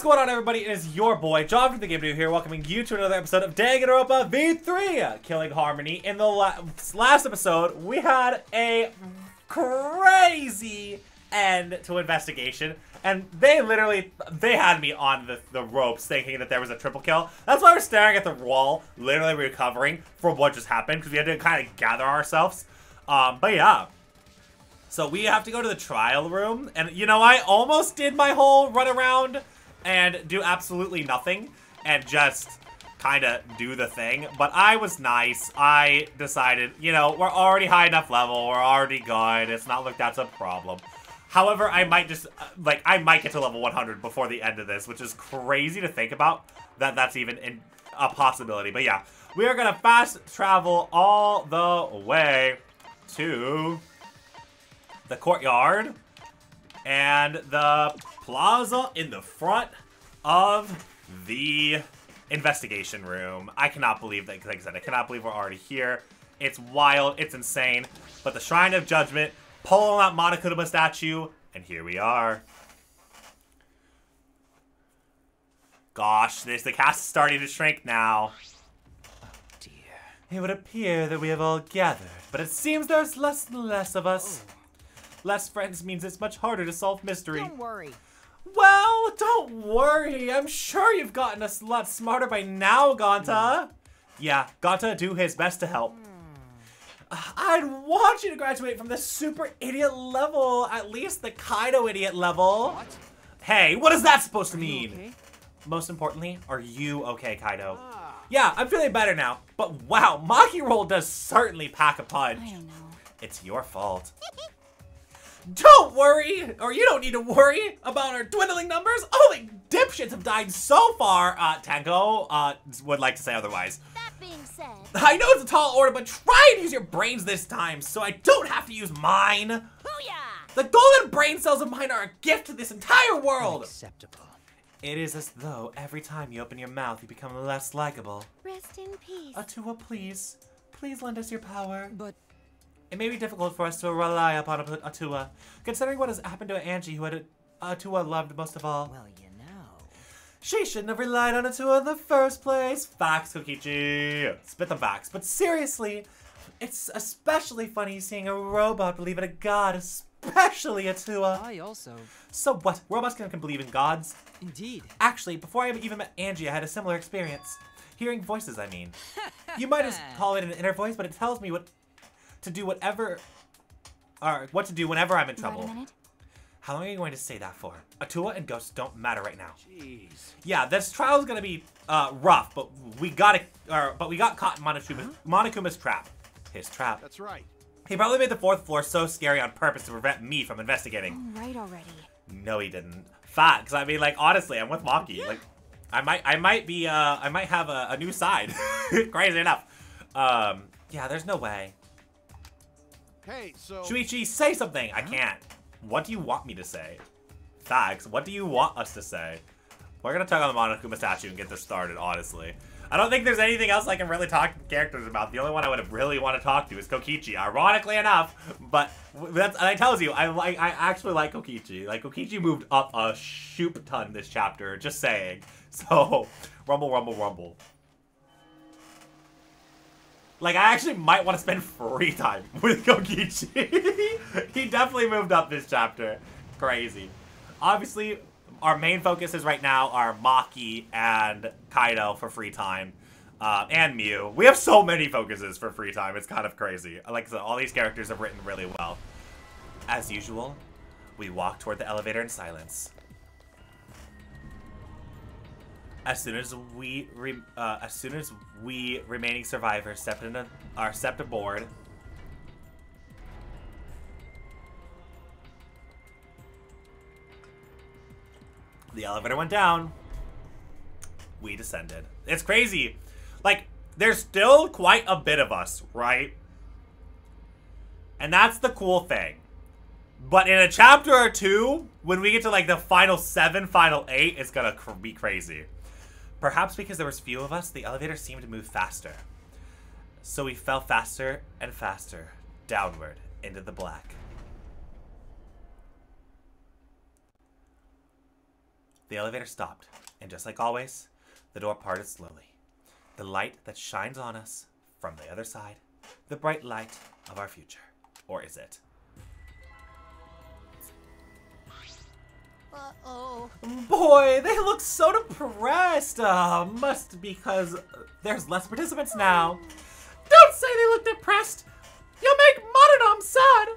What's going on, everybody? It is your boy, John from the GamerDuo here, welcoming you to another episode of Danganronpa V3, Killing Harmony. In the la last episode, we had a crazy end to investigation, and they literally, they had me on the, the ropes thinking that there was a triple kill. That's why we're staring at the wall, literally recovering from what just happened, because we had to kind of gather ourselves. Um, but yeah. So we have to go to the trial room, and you know, I almost did my whole run around and do absolutely nothing and just kind of do the thing. But I was nice. I decided, you know, we're already high enough level. We're already good. It's not like that's a problem. However, I might just, uh, like, I might get to level 100 before the end of this, which is crazy to think about that that's even in a possibility. But yeah, we are going to fast travel all the way to the courtyard and the plaza in the front of the investigation room. I cannot believe that, like I said, I cannot believe we're already here. It's wild, it's insane. But the Shrine of Judgment, pulling out Monokuma statue, and here we are. Gosh, this the cast is starting to shrink now. Oh dear. It would appear that we have all gathered, but it seems there's less and less of us. Oh. Less friends means it's much harder to solve mystery. Don't worry. Well, don't worry. I'm sure you've gotten a lot smarter by now, Gonta. Yeah, Gonta do his best to help. I'd want you to graduate from the super idiot level, at least the Kaito idiot level. What? Hey, what is that supposed to mean? okay? Most importantly, are you okay, Kaito? Ah. Yeah, I'm feeling better now. But wow, Maki Roll does certainly pack a punch. I know. It's your fault. don't worry, or you don't need to worry about our dwindling numbers. Only dipshits have died so far. Uh, Tango uh, would like to say otherwise. That being said, I know it's a tall order, but try and use your brains this time so I don't have to use mine. booyah! The golden brain cells of mine are a gift to this entire world. Unacceptable. It is as though every time you open your mouth, you become less likable. Rest in peace. Atua, please. Please lend us your power. But It may be difficult for us to rely upon At- Atua, considering what has happened to Angie, who had Atua loved most of all. well, you know. She shouldn't have relied on Atua in the first place. Facts, Kokichi. Spit the facts. But seriously, it's especially funny seeing a robot believe in a god, especially Atua. I also, So what? Robots can, can believe in gods? indeed. Actually, before I even met Angie, I had a similar experience. Hearing voices, I mean. You might as call it an inner voice, but it tells me what to do whatever or what to do whenever I'm in trouble. How long are you going to say that for? Atua and ghosts don't matter right now. Jeez. Yeah, this trial is gonna be uh, rough, but we got it. Or, but we got caught in Monokuma, Monokuma's trap. His trap. That's right. He probably made the fourth floor so scary on purpose to prevent me from investigating. All right already. No, he didn't. Fat, because I mean, like, honestly, I'm with Maki. Like, I might, I might be, uh, I might have a, a new side. Crazy enough. Um, yeah, there's no way. Hey, so Shuichi, say something. I can't. What do you want me to say? Facts. What do you want us to say? We're gonna talk on the Monokuma statue and get this started, honestly. I don't think there's anything else I can really talk to characters about. The only one I would really want to talk to is Kokichi, ironically enough. But that's, and I tells you, I like, I actually like Kokichi. Like Kokichi moved up a shoop ton this chapter. Just saying. So, rumble, rumble, rumble. Like, I actually might want to spend free time with Kokichi. he definitely moved up this chapter. Crazy. Obviously, our main focuses right now are Maki and Kaito for free time. Uh, and Miu. We have so many focuses for free time. It's kind of crazy. Like I said, all these characters have written really well. As usual, we walk toward the elevator in silence. As soon as we, re uh, as soon as we remaining survivors step into are stepped aboard, the elevator went down. We descended. It's crazy. Like, there's still quite a bit of us, right? And that's the cool thing. But in a chapter or two, when we get to like the final seven, final eight, it's gonna cr- be crazy. Perhaps because there was few of us, the elevator seemed to move faster. So we fell faster and faster downward into the black. The elevator stopped, and just like always, the door parted slowly. The light that shines on us from the other side, the bright light of our future. Or is it? Uh-oh. Boy, they look so depressed. Uh, must because there's less participants now. Don't say they look depressed. You'll make Monodam sad.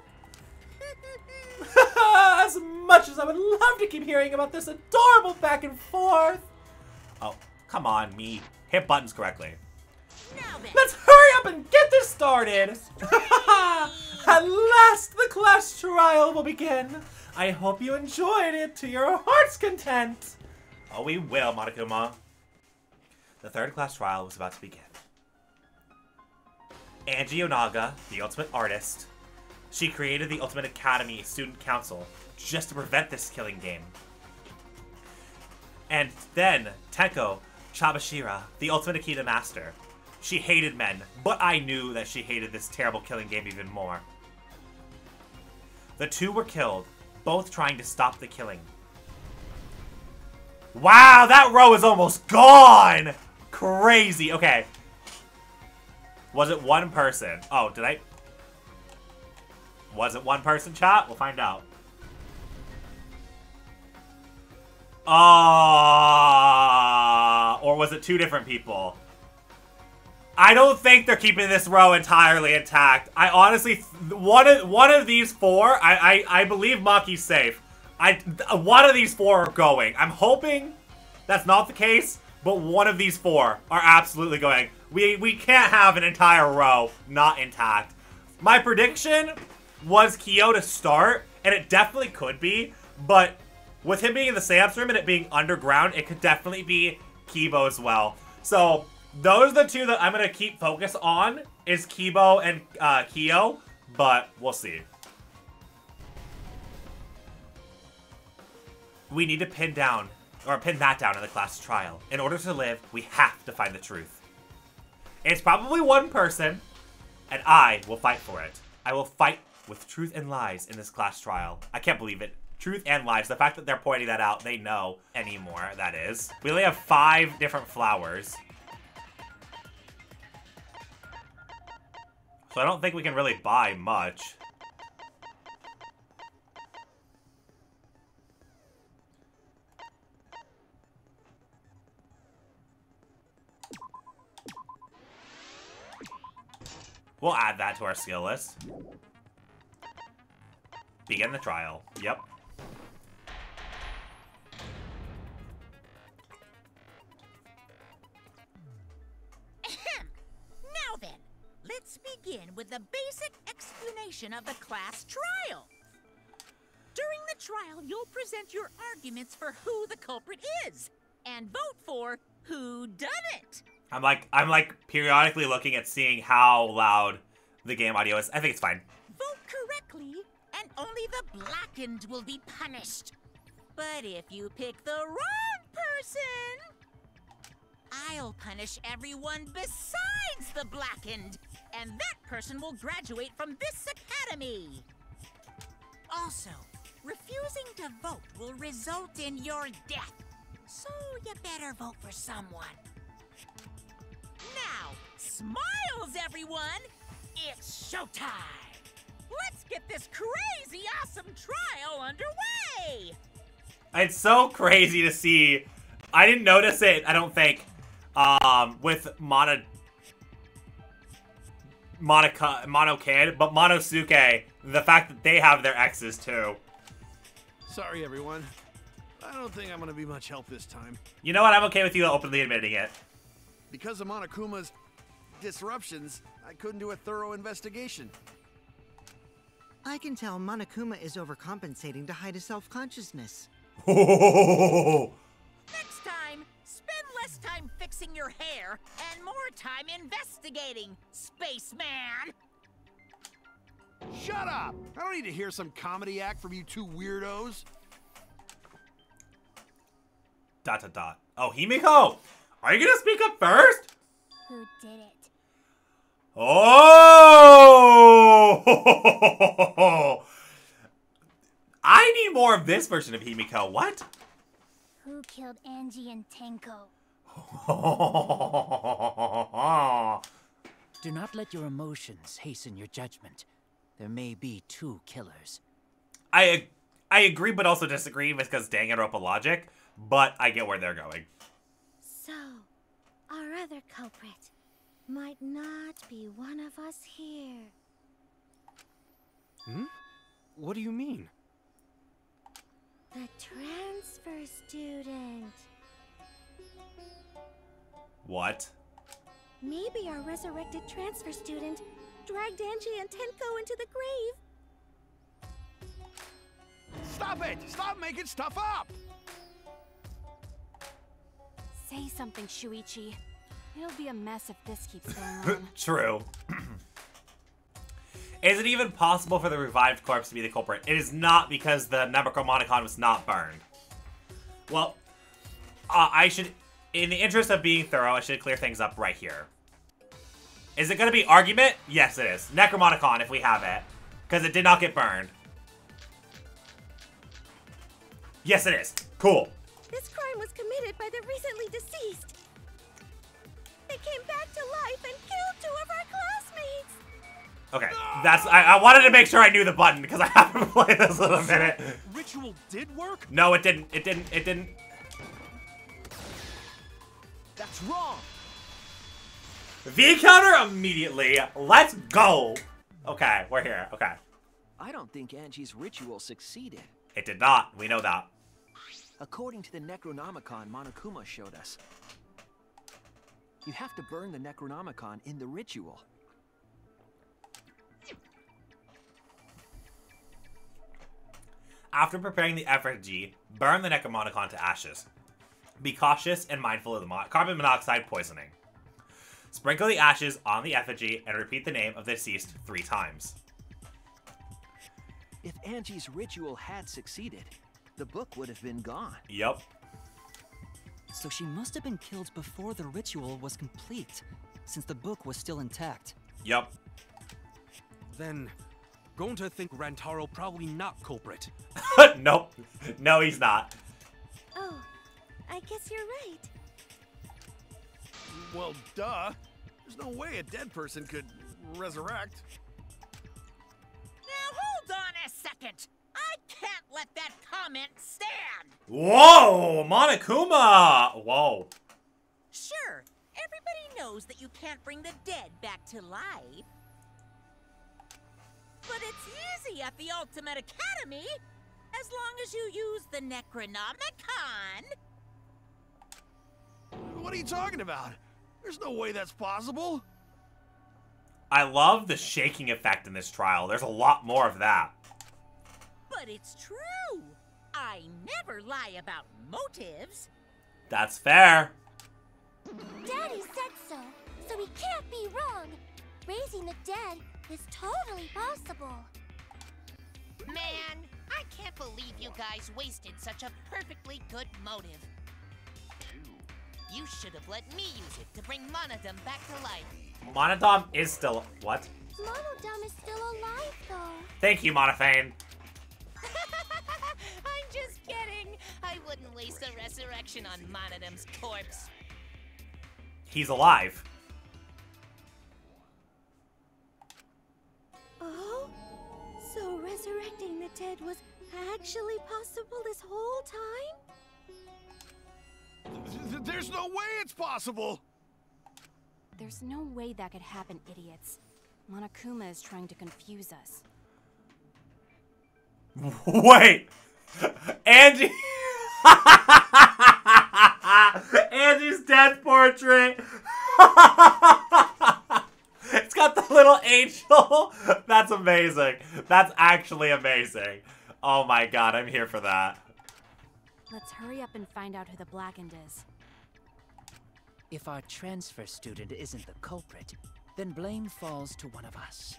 as much as I would love to keep hearing about this adorable back and forth. Oh, come on, me. Hit buttons correctly. Now. Let's hurry up and get this started! At last, the class trial will begin. I hope you enjoyed it to your heart's content. Oh, we will, Monokuma. The third class trial was about to begin. Angie Yonaga, the ultimate artist, she created the Ultimate Academy Student Council just to prevent this killing game. And then Tenko Chabashira, the Ultimate Aikido Master. She hated men, but I knew that she hated this terrible killing game even more. The two were killed, both trying to stop the killing. Wow, that row is almost gone! Crazy. Okay. Was it one person? Oh, did I... Was it one person, chat? We'll find out. Ah, or was it two different people? I don't think they're keeping this row entirely intact. I honestly, one of one of these four, I I, I believe Maki's safe. I one of these four are going. I'm hoping that's not the case, but one of these four are absolutely going. We we can't have an entire row not intact. My prediction was Kiyo to start, and it definitely could be, but with him being in the seance room and it being underground, it could definitely be Kibo as well. So those are the two that I'm gonna keep focus on is Kibo and uh, Kiyo, but we'll see. We need to pin down or pin that down in the class trial. In order to live, we have to find the truth. It's probably one person, and I will fight for it. I will fight with truth and lies in this class trial. I can't believe it. Truth and lies. The fact that they're pointing that out, they know anymore, that is. We only have five different flowers. So I don't think we can really buy much. We'll add that to our skill list. Begin the trial. Yep. Explanation of the class trial. During the trial, you'll present your arguments for who the culprit is and vote for who done it. I'm like I'm like periodically looking at seeing how loud the game audio is. I think it's fine. Vote correctly, and only the blackened will be punished. But if you pick the wrong person, I'll punish everyone besides the blackened, and that person will graduate from this academy. Also, refusing to vote will result in your death, so you better vote for someone. Now, smiles, everyone! It's showtime! Let's get this crazy awesome trial underway! It's so crazy to see. I didn't notice it, I don't think. Um, with Mono Monica Monokid, but Monosuke, the fact that they have their exes too. Sorry, everyone. I don't think I'm gonna be much help this time. You know what? I'm okay with you openly admitting it. Because of Monokuma's disruptions, I couldn't do a thorough investigation. I can tell Monokuma is overcompensating to hide his self-consciousness. Next time, spend less time fixing your hair and more time investigating, spaceman! Shut up! I don't need to hear some comedy act from you two weirdos. dot dot dot. Oh, Himiko! Are you gonna speak up first? Who did it? Oh! I need more of this version of Himiko. What? Who killed Angie and Tenko? Do not let your emotions hasten your judgment. There may be two killers. I I agree, but also disagree because Danganronpa logic. But I get where they're going. So, our other culprit might not be one of us here. Hmm? What do you mean? The transfer student. What? Maybe our resurrected transfer student dragged Angie and Tenko into the grave. Stop it! Stop making stuff up! Say something, Shuichi. It'll be a mess if this keeps going on. True. is it even possible for the revived corpse to be the culprit? It is not because the Necronomicon was not burned. Well, uh, I should, in the interest of being thorough, I should clear things up right here. Is it going to be argument? Yes, it is. Necronomicon, if we have it. Because it did not get burned. Yes, it is. Cool. This crime was committed by the recently deceased. They came back to life and killed two of our classmates. Okay, that's, I, I wanted to make sure I knew the button because I haven't played this in a minute. Ritual did work? No, it didn't. It didn't. It didn't. That's wrong. V counter immediately. Let's go. Okay, we're here. Okay. I don't think Angie's ritual succeeded. It did not. We know that. According to the Necronomicon Monokuma showed us, you have to burn the Necronomicon in the ritual. After preparing the effigy, burn the Necronomicon to ashes. Be cautious and mindful of the mo- carbon monoxide poisoning. Sprinkle the ashes on the effigy and repeat the name of the deceased three times. If Angie's ritual had succeeded, the book would have been gone. Yep. So she must have been killed before the ritual was complete, since the book was still intact. Yep. Then, going to think Rantaro probably not culprit. nope. No, he's not. Oh, I guess you're right. Well, duh. There's no way a dead person could resurrect. Now hold on a second. I can't let that comment stand. Whoa, Monokuma. Whoa. Sure, everybody knows that you can't bring the dead back to life. But it's easy at the Ultimate Academy, as long as you use the Necronomicon. What are you talking about? There's no way that's possible. I love the shaking effect in this trial. There's a lot more of that. But it's true. I never lie about motives. That's fair. Daddy said so, so he can't be wrong. Raising the dead is totally possible. Man, I can't believe you guys wasted such a perfectly good motive. You should have let me use it to bring Monodam back to life. Monodam is still. What? Monodam is still alive, though. Thank you, Monophanie. I'm just kidding. I wouldn't waste a resurrection on Monodam's corpse. He's alive. Oh? So resurrecting the dead was actually possible this whole time? Th- There's no way it's possible. There's no way that could happen, idiots. Monokuma is trying to confuse us. Wait! Angie! Angie's death portrait! it's got the little angel! That's amazing. That's actually amazing. Oh my god, I'm here for that. Let's hurry up and find out who the Blackened is. If our transfer student isn't the culprit, then blame falls to one of us.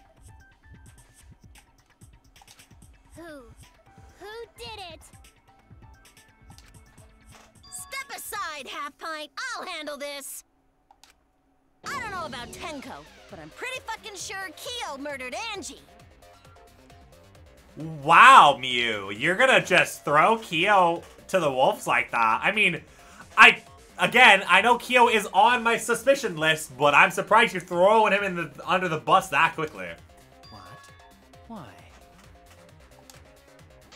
Who? Who did it? Step aside, Half Pint. I'll handle this. I don't know about Tenko, but I'm pretty fucking sure Kiyo murdered Angie. Wow, Miu. You're gonna just throw Kiyo to the wolves like that. I mean, I again, I know Kiyo is on my suspicion list, but I'm surprised you're throwing him in the under the bus that quickly. What? Why?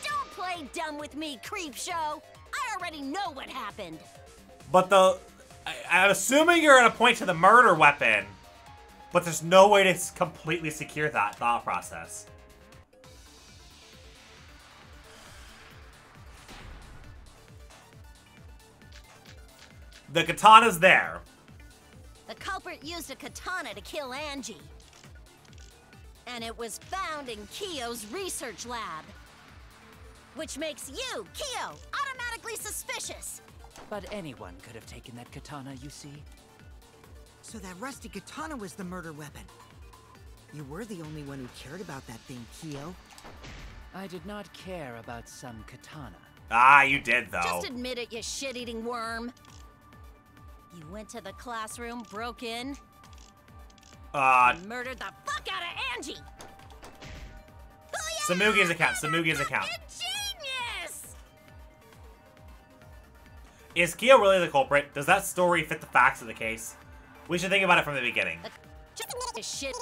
Don't play dumb with me, creep show. I already know what happened. But the I, I'm assuming you're gonna point to the murder weapon, but there's no way to completely secure that thought process. The katana's there. The culprit used a katana to kill Angie. And it was found in Kiyo's research lab. Which makes you, Kiyo, automatically suspicious. But anyone could have taken that katana, you see. So that rusty katana was the murder weapon. You were the only one who cared about that thing, Kiyo. I did not care about some katana. Ah, you did though. Just admit it, you shit-eating worm. You went to the classroom, broke in, Uh, and murdered the fuck out of Angie. Tsumugi's account. Tsumugi's account. Genius! Is Kiyo really the culprit? Does that story fit the facts of the case? We should think about it from the beginning. Just a shit.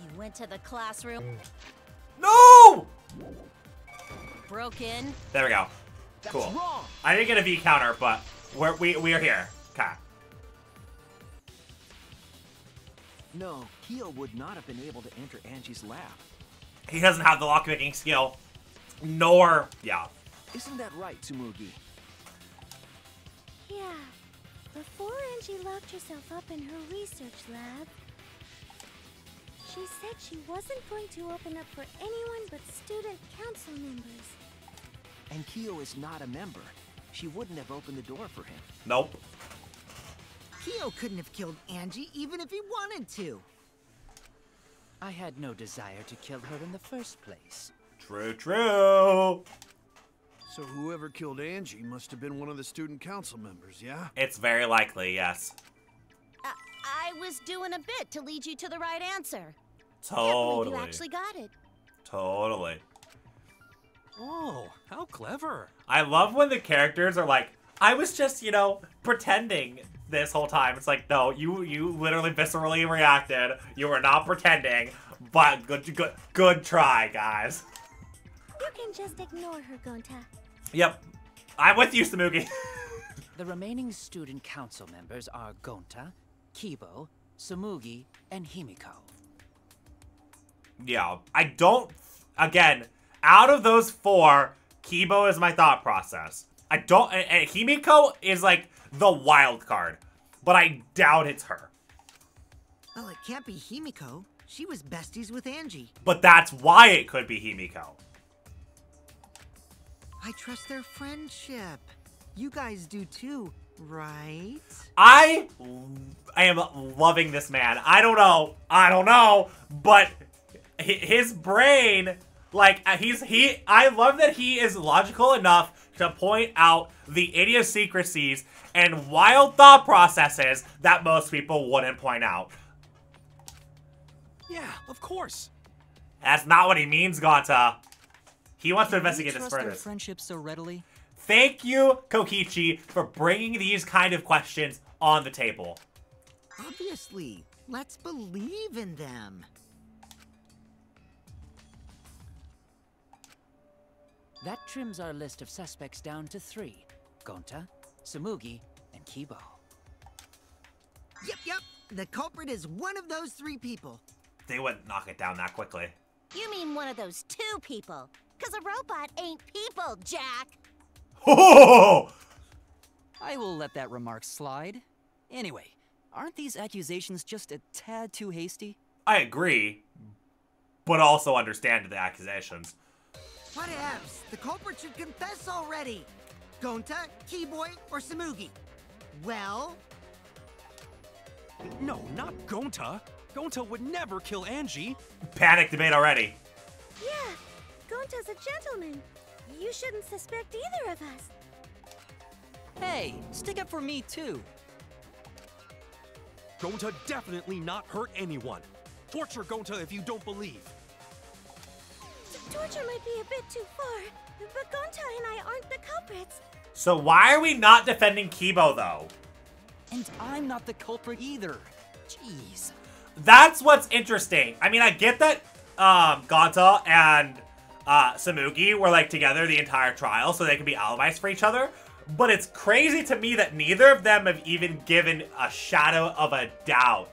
You went to the classroom, No! broke in, There we go. Cool. I didn't get a V counter, but we're, we we are here. Okay. No, Kiyo would not have been able to enter Angie's lab. He doesn't have the lockpicking skill, nor yeah. Isn't that right, Tsumugi? Yeah. Before Angie locked herself up in her research lab, she said she wasn't going to open up for anyone but student council members. And Kiyo is not a member. She wouldn't have opened the door for him. Nope. Kiyo couldn't have killed Angie even if he wanted to. I had no desire to kill her in the first place. True, true. So whoever killed Angie must have been one of the student council members, yeah? It's very likely, yes. Uh, I was doing a bit to lead you to the right answer. Can't believe Totally. you actually got it. Totally. Oh, how clever. I love when the characters are like, I was just, you know, pretending this whole time. It's like, no, you you literally viscerally reacted. You were not pretending, but good good good try, guys. You can just ignore her, Gonta. Yep. I'm with you, Tsumugi. The remaining student council members are Gonta, Kibo, Tsumugi, and Himiko. yeah. I don't again, out of those four, Kibo is my thought process. I don't and, and Himiko is like the wild card. But I doubt it's her. Well, it can't be Himiko. She was besties with Angie. But that's why it could be Himiko. I trust their friendship. You guys do too, right? I I am loving this man. I don't know. I don't know, but his brain like uh, he's he I love that he is logical enough to point out the idiosyncrasies and wild thought processes that most people wouldn't point out. Yeah, of course. That's not what he means, Gonta. He wants to Can we investigate this trust our further. friendship so readily? Thank you, Kokichi, for bringing these kind of questions on the table. Obviously. Let's believe in them. That trims our list of suspects down to three. Gonta, Tsumugi, and Kibo. Yep, yep. The culprit is one of those three people. They wouldn't knock it down that quickly. You mean one of those two people? Because a robot ain't people, Jack. Oh! I will let that remark slide. Anyway, aren't these accusations just a tad too hasty? I agree, but also understand the accusations. What ifs? The culprit should confess already. Gonta, Keyboy, or Tsumugi? Well, No, not Gonta. Gonta would never kill Angie. Panic debate already. Yeah, Gonta's a gentleman. You shouldn't suspect either of us. Hey, stick up for me too. Gonta definitely not hurt anyone. Torture Gonta if you don't believe. Torture might be a bit too far, But Gonta and I aren't the culprits. So why are we not defending Kibo though? And I'm not the culprit either. Jeez. That's what's interesting. I mean, I get that um, Gonta and uh, Tsumugi were like together the entire trial, so they could be alibis for each other. But it's crazy to me that neither of them have even given a shadow of a doubt,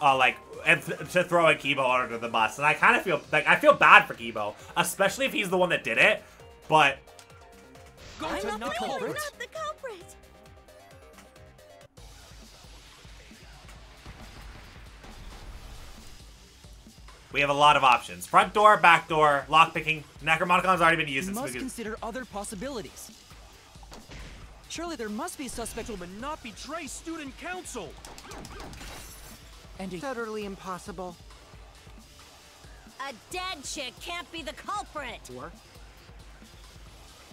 uh, like, and th- to throw a Kibo under the bus. And I kind of feel like I feel bad for Kibo, especially if he's the one that did it. But I'm not the We're culprit. not the culprit. we have a lot of options: front door, back door, lockpicking. Necronomicon's already been used. You since must we- consider other possibilities. Surely there must be a suspect who would not betray student council. And a Totally impossible. A dead chick can't be the culprit. Or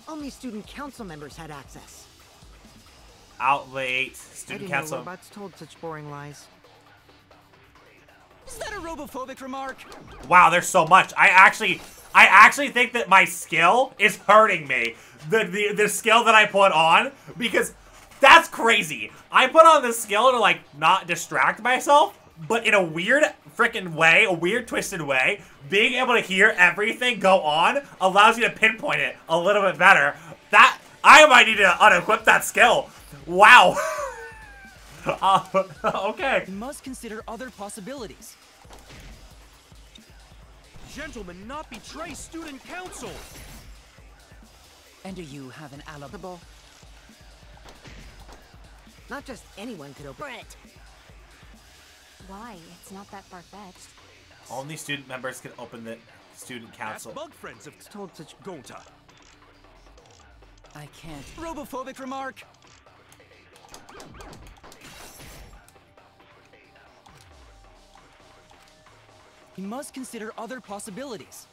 only student council members had access. out late. Student didn't council. know robots told such boring lies. Is that a robophobic remark? Wow, there's so much. I actually, I actually think that my skill is hurting me. The, the the skill that I put on because that's crazy. I put on this skill to like not distract myself, but in a weird freaking way, a weird twisted way, being able to hear everything go on allows you to pinpoint it a little bit better. That I might need to unequip that skill. Wow. uh, okay. You must consider other possibilities. Gentlemen, not betray student council. And do you have an alibi? Not just anyone could open Culprit. Why? It's not that far-fetched. Only student members can open the student Ask council. bug friends of told such Gonta. I can't. Robophobic remark. He must consider other possibilities.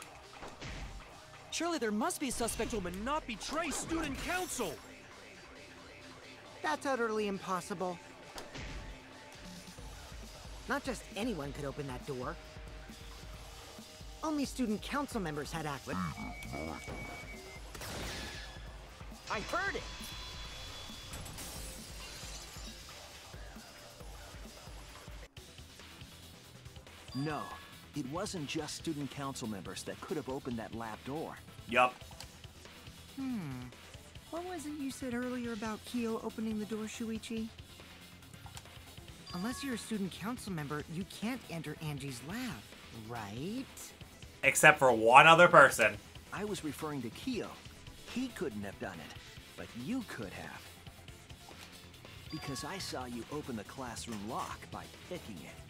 Surely there must be a suspect. Gentlemen, not betray student council. That's utterly impossible. Not just anyone could open that door. Only student council members had access. I heard it! No, it wasn't just student council members that could have opened that lab door. Yup. Hmm. What was it you said earlier about Kiyo opening the door, Shuichi? Unless you're a student council member, you can't enter Angie's lab, right? Except for one other person. I was referring to Kiyo. He couldn't have done it, but you could have. Because I saw you open the classroom lock by picking it.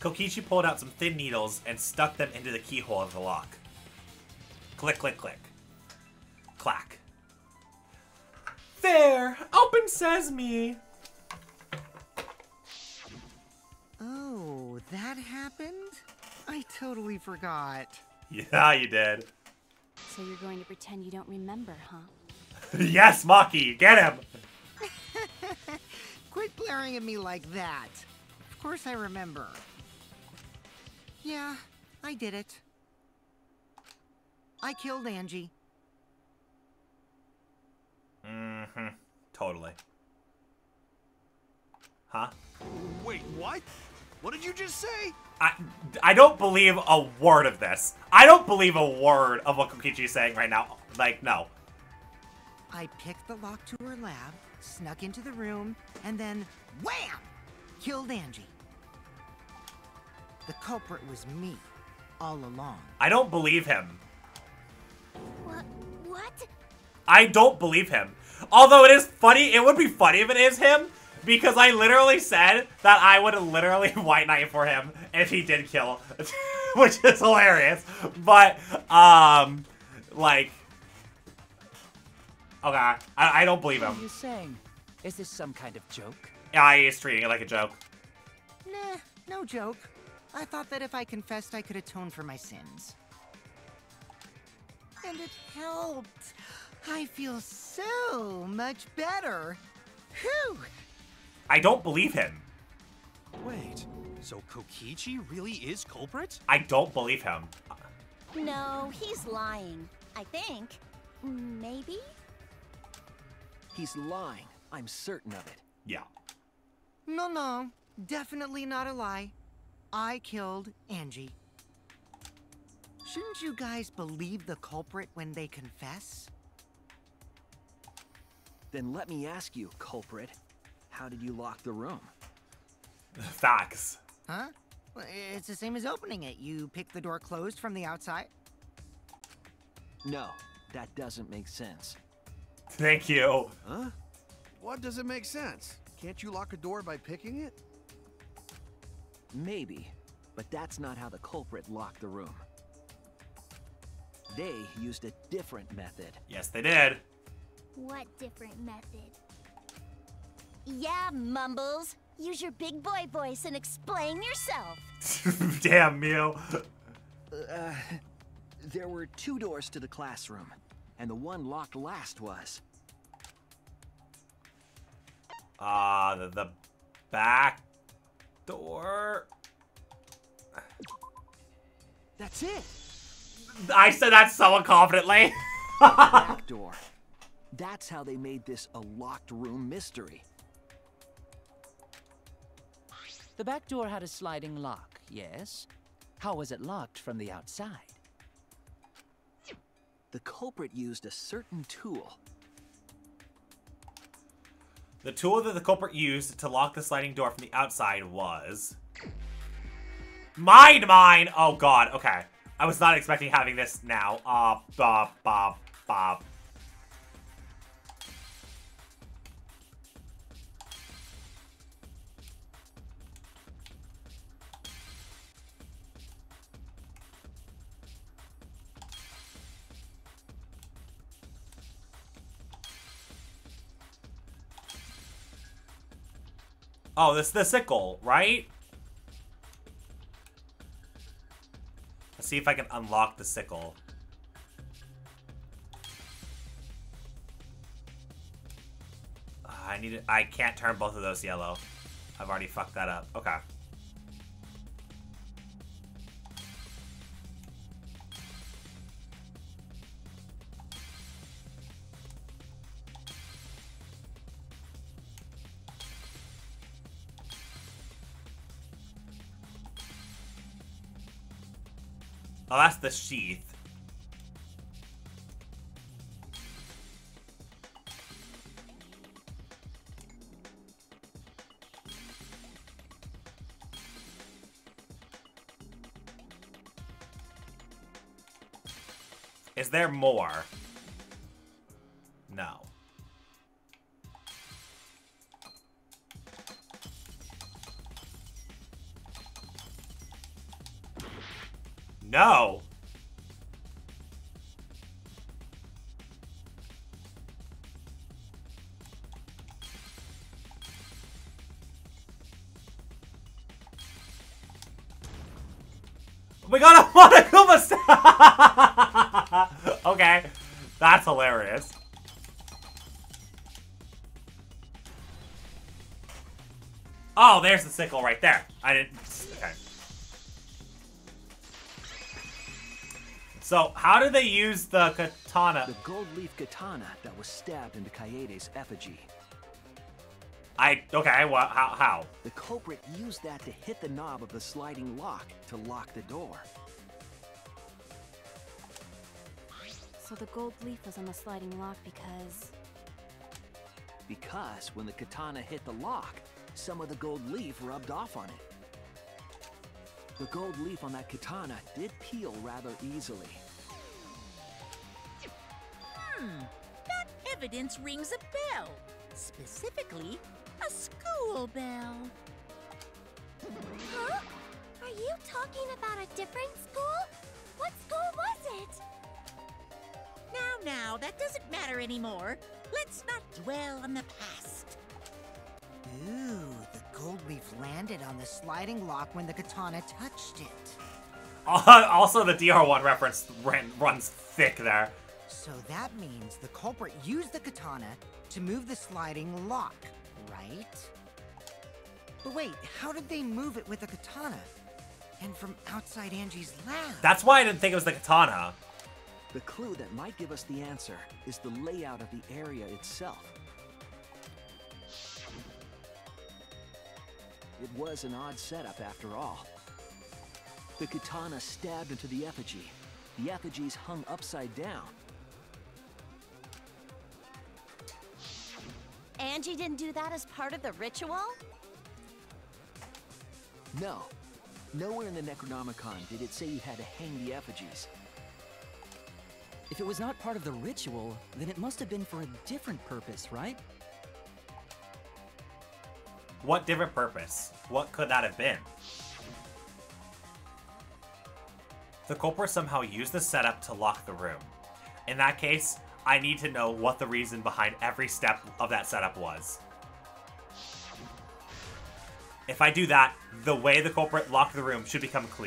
Kokichi pulled out some thin needles and stuck them into the keyhole of the lock. Click, click, click. Clack. There! Open sesame! Oh, that happened? I totally forgot. Yeah, you did. So you're going to pretend you don't remember, huh? yes, Maki, get him! Quit glaring at me like that. Of course I remember. Yeah, I did it. I killed Angie. Mm-hmm. Totally. Huh? Wait, what? What did you just say? I, I don't believe a word of this. I don't believe a word of what Kokichi is saying right now. Like, no. I picked the lock to her lab, snuck into the room, and then wham! Killed Angie. The culprit was me, all along. I don't believe him. What? What? I don't believe him. Although it is funny, it would be funny if it is him, because I literally said that I would literally white knight for him if he did kill, which is hilarious. But, um, like, okay, I, I don't believe him. What are you saying? Is this some kind of joke? Yeah, he's treating it like a joke. Nah, no joke. I thought that if I confessed, I could atone for my sins. And it helped. I feel so much better. Whew! I don't believe him. Wait, So Kokichi really is culprit? I don't believe him. No, he's lying. I think. Maybe? He's lying. I'm certain of it. Yeah. No, no. Definitely not a lie. I killed Angie. Shouldn't you guys believe the culprit when they confess? Then let me ask you, culprit. How did you lock the room? Facts. Huh? Well, It's the same as opening it. You pick the door closed from the outside. No, that doesn't make sense. Thank you. Huh? What does it make sense? Can't you lock a door by picking it? Maybe, but that's not how the culprit locked the room. They used a different method. Yes, they did. What different method? Yeah, Mumbles. Use your big boy voice and explain yourself. Damn, Miu. Uh, there were two doors to the classroom, and the one locked last was. Uh, the, the back door. That's it! I said that so confidently. back door. That's how they made this a locked room mystery. The back door had a sliding lock, yes? How was it locked from the outside? The culprit used a certain tool. The tool that the culprit used to lock the sliding door from the outside was... Mind mine! Oh god, okay. I was not expecting having this now. Uh, bop, bop, bop. Oh, this is the sickle, right? Let's see if I can unlock the sickle. Uh, I need I can't turn both of those yellow. I've already fucked that up. Okay. The sheath. Is there more? No. No. Sickle right there. I didn't. Okay. So, how do they use the katana? The gold leaf katana that was stabbed into Kaede's effigy. I okay. Well, how? How? The culprit used that to hit the knob of the sliding lock to lock the door. So the gold leaf was on the sliding lock because... Because when the katana hit the lock, some of the gold leaf rubbed off on it. The gold leaf on that katana did peel rather easily. Hmm, that evidence rings a bell. Specifically, a school bell. Huh? Are you talking about a different school? What school was it? Now, now, that doesn't matter anymore. Let's not dwell on the past. Ooh, the leaf landed on the sliding lock when the katana touched it. also, the DR1 reference ran, runs thick there. So that means the culprit used the katana to move the sliding lock, right? But wait, how did they move it with a katana? And from outside Angie's lab? That's why I didn't think it was the katana. The clue that might give us the answer is the layout of the area itself. It was an odd setup after all. The katana stabbed into the effigy. The effigy's hung upside down. Angie didn't do that as part of the ritual? No. Nowhere in the Necronomicon did it say you had to hang the effigies. If it was not part of the ritual, then it must have been for a different purpose, right? What different purpose? What could that have been? The culprit somehow used the setup to lock the room. In that case, I need to know what the reason behind every step of that setup was. If I do that, the way the culprit locked the room should become clear.